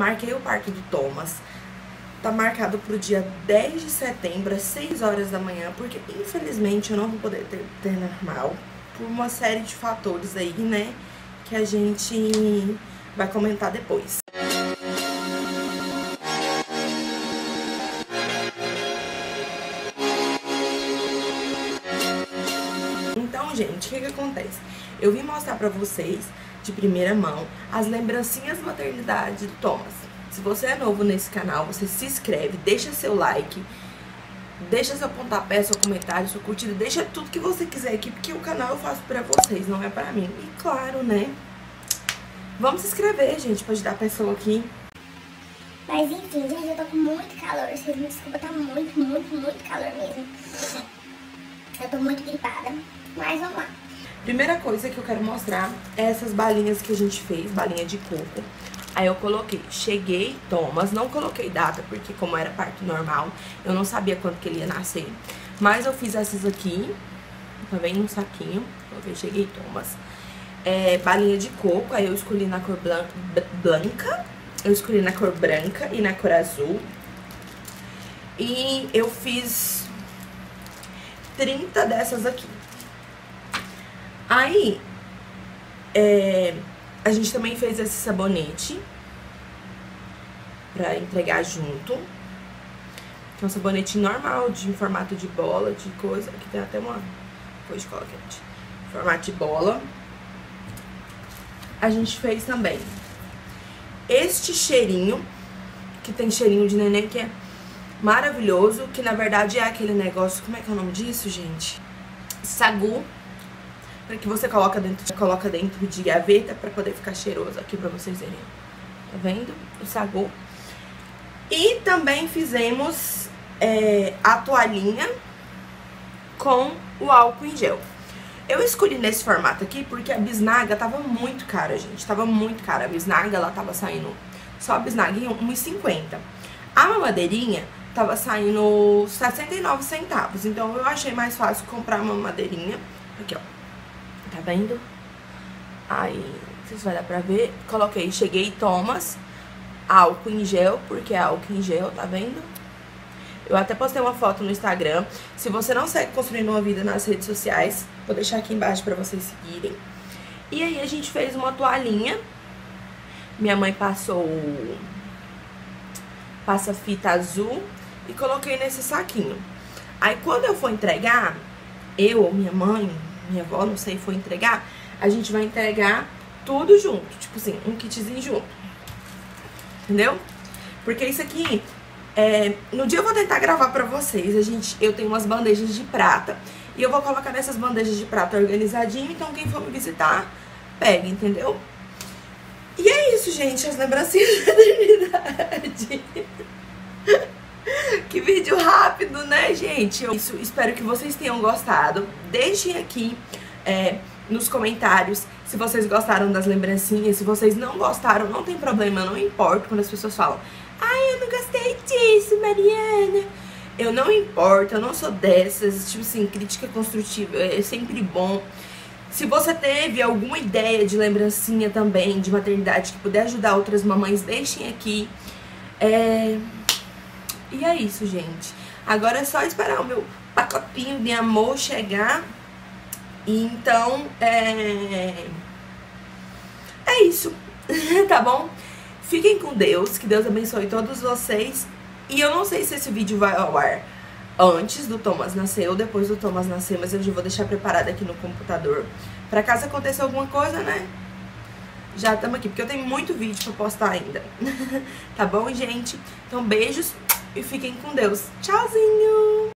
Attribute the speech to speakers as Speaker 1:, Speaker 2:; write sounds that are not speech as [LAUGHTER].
Speaker 1: Marquei o parto do Thomas. Tá marcado pro dia 10 de setembro, às 6 horas da manhã, porque infelizmente eu não vou poder ter, ter normal. Por uma série de fatores aí, né? Que a gente vai comentar depois. Então, gente, o que que acontece? Eu vim mostrar pra vocês, de primeira mão, as lembrancinhas maternidade do Thomas. Se você é novo nesse canal, você se inscreve, deixa seu like, deixa seu pontapé, seu comentário, sua curtida, deixa tudo que você quiser aqui, porque o canal eu faço pra vocês, não é pra mim. E claro, né? Vamos se inscrever, gente, pra ajudar a pessoa aqui.
Speaker 2: Mas enfim, gente, eu tô com muito calor. Vocês me desculpem, tá muito, muito, muito calor mesmo. Eu tô muito gripada. Mas vamos lá.
Speaker 1: Primeira coisa que eu quero mostrar é essas balinhas que a gente fez, balinha de coco. Aí eu coloquei, cheguei, Thomas, não coloquei data, porque como era parto normal, eu não sabia quando que ele ia nascer. Mas eu fiz essas aqui, tá vendo? Um saquinho, coloquei, cheguei, Thomas. É, balinha de coco, aí eu escolhi na cor branca, eu escolhi na cor branca e na cor azul. E eu fiz 30 dessas aqui. Aí, é, a gente também fez esse sabonete pra entregar junto. Que é um sabonete normal, de em formato de bola, de coisa. Aqui tem até uma coisa de cola quente. Formato de bola. A gente fez também este cheirinho, que tem cheirinho de neném, que é maravilhoso. Que na verdade é aquele negócio, como é que é o nome disso, gente? Sagu que você coloca dentro, coloca dentro de gaveta para poder ficar cheiroso aqui para vocês verem. Tá vendo? O sagu. E também fizemos é, a toalhinha com o álcool em gel. Eu escolhi nesse formato aqui porque a bisnaga tava muito cara, gente. Tava muito cara. A bisnaga, ela tava saindo só a bisnaguinha, 1,50. A mamadeirinha tava saindo 69 centavos. Então eu achei mais fácil comprar uma mamadeirinha. Aqui, ó. Tá vendo? Aí, não sei se vai dar pra ver. Coloquei, cheguei Thomas, álcool em gel, porque é álcool em gel, tá vendo? Eu até postei uma foto no Instagram. Se você não segue Construindo uma Vida nas redes sociais, vou deixar aqui embaixo pra vocês seguirem. E aí a gente fez uma toalhinha. Minha mãe passou passa fita azul e coloquei nesse saquinho. Aí quando eu for entregar, eu ou minha mãe, minha avó, não sei, for entregar, a gente vai entregar tudo junto. Tipo assim, um kitzinho junto. Entendeu? Porque isso aqui, é, no dia eu vou tentar gravar pra vocês. A gente, eu tenho umas bandejas de prata. E eu vou colocar nessas bandejas de prata organizadinho. Então quem for me visitar, pega, entendeu? E é isso, gente. As lembrancinhas. [LAUGHS] Que vídeo gente? Eu, isso, espero que vocês tenham gostado. Deixem aqui é, nos comentários se vocês gostaram das lembrancinhas. Se vocês não gostaram, não tem problema, não importa quando as pessoas falam Ai, eu não gostei disso, Mariana. Eu não importo, eu não sou dessas. Tipo assim, crítica construtiva é sempre bom. Se você teve alguma ideia de lembrancinha também, de maternidade, que puder ajudar outras mamães, deixem aqui. É... E é isso, gente. Agora é só esperar o meu pacotinho de amor chegar. E então, é... É isso, [LAUGHS] tá bom? Fiquem com Deus, que Deus abençoe todos vocês. E eu não sei se esse vídeo vai ao ar antes do Thomas nascer ou depois do Thomas nascer, mas eu já vou deixar preparado aqui no computador. Pra caso aconteça alguma coisa, né? Já estamos aqui, porque eu tenho muito vídeo pra postar ainda. [LAUGHS] tá bom, gente? Então, beijos e fiquem com Deus. Tchauzinho!